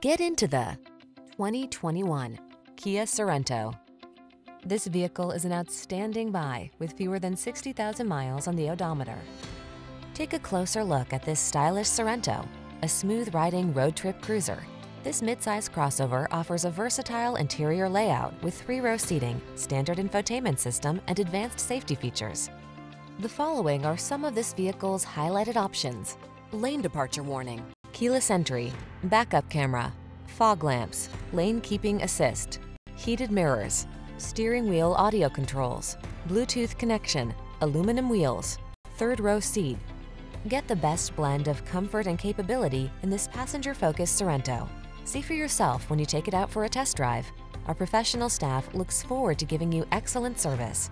Get into the 2021 Kia Sorento. This vehicle is an outstanding buy with fewer than 60,000 miles on the odometer. Take a closer look at this stylish Sorento, a smooth-riding road trip cruiser. This midsize crossover offers a versatile interior layout with three-row seating, standard infotainment system, and advanced safety features. The following are some of this vehicle's highlighted options. Lane departure warning, keyless entry, backup camera, fog lamps, lane keeping assist, heated mirrors, steering wheel audio controls, Bluetooth connection, aluminum wheels, third row seat. Get the best blend of comfort and capability in this passenger-focused Sorento. See for yourself when you take it out for a test drive. Our professional staff looks forward to giving you excellent service.